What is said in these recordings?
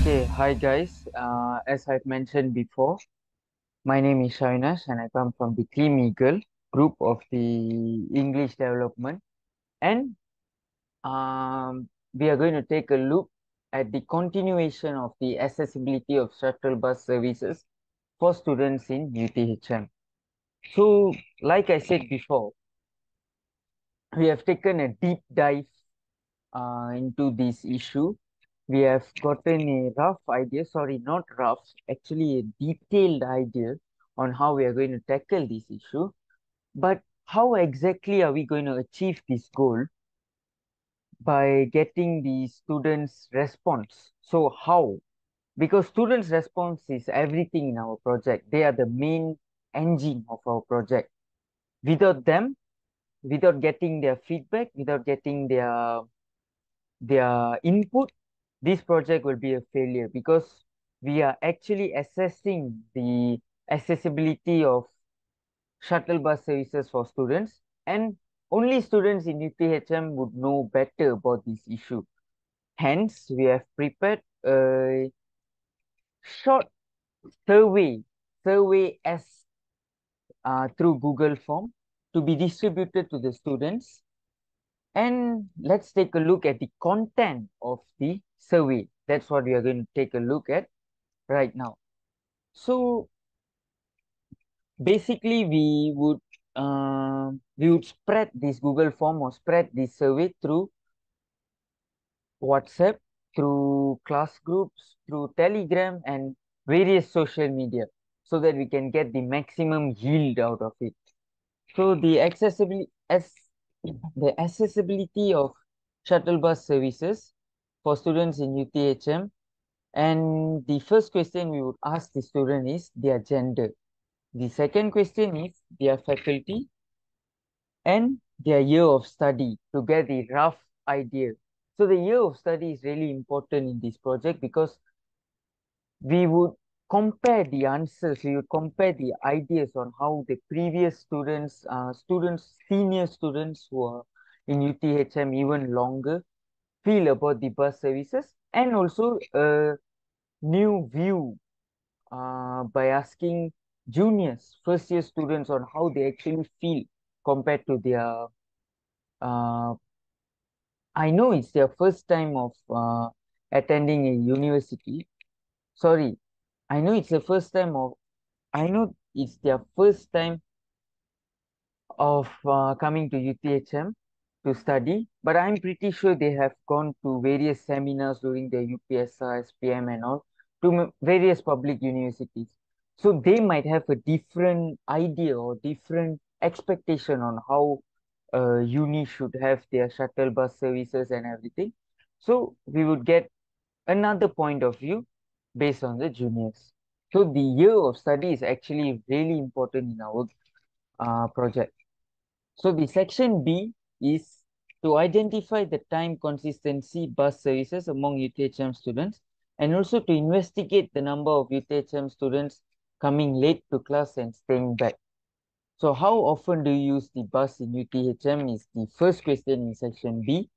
Okay, hi guys. Uh, as I've mentioned before, my name is Shavinassh and I come from the Team Eagle group of the English development. And um, we are going to take a look at the continuation of the accessibility of shuttle bus services for students in UTHM. So, like I said before, we have taken a deep dive uh, into this issue we have gotten a rough idea, sorry, not rough, actually a detailed idea on how we are going to tackle this issue. But how exactly are we going to achieve this goal? By getting the students' response. So how? Because students' response is everything in our project. They are the main engine of our project. Without them, without getting their feedback, without getting their their input, this project will be a failure because we are actually assessing the accessibility of shuttle bus services for students and only students in UTHM would know better about this issue. Hence, we have prepared a short survey, survey as uh, through Google form to be distributed to the students. And let's take a look at the content of the survey. That's what we are going to take a look at right now. So basically we would uh, we would spread this Google form or spread this survey through WhatsApp, through class groups, through Telegram and various social media so that we can get the maximum yield out of it. So the accessibility as the accessibility of shuttle bus services for students in UTHM. And the first question we would ask the student is their gender. The second question is their faculty and their year of study to get the rough idea. So the year of study is really important in this project because we would compare the answers, we would compare the ideas on how the previous students, uh, students, senior students who are in UTHM even longer, feel about the bus services and also a new view uh, by asking juniors, first year students on how they actually feel compared to their, uh, I know it's their first time of uh, attending a university. Sorry, I know it's the first time of, I know it's their first time of uh, coming to UTHM to study, but I'm pretty sure they have gone to various seminars during the UPSR, SPM and all to various public universities. So they might have a different idea or different expectation on how uh, uni should have their shuttle bus services and everything. So we would get another point of view based on the juniors. So the year of study is actually really important in our uh, project. So the section B is to identify the time consistency bus services among UTHM students and also to investigate the number of UTHM students coming late to class and staying back. So how often do you use the bus in UTHM is the first question in section B.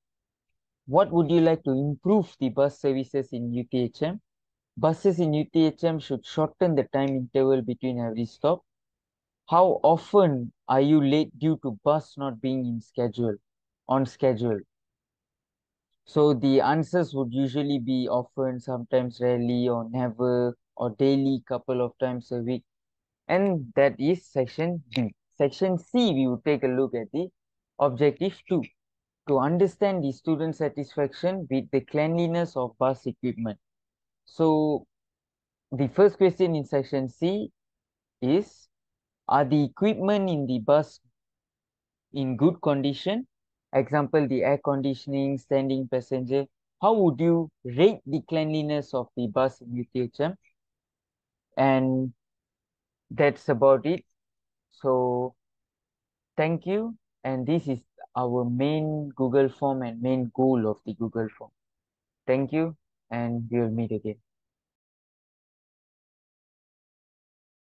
What would you like to improve the bus services in UTHM? Buses in UTHM should shorten the time interval between every stop. How often are you late due to bus not being in schedule, on schedule? So the answers would usually be often, sometimes rarely, or never, or daily, couple of times a week. And that is section B. Section C, we would take a look at the objective 2. To understand the student satisfaction with the cleanliness of bus equipment. So the first question in section C is, are the equipment in the bus in good condition? Example, the air conditioning, standing passenger. How would you rate the cleanliness of the bus in UTHM? And that's about it. So thank you. And this is our main Google form and main goal of the Google form. Thank you and we will meet again.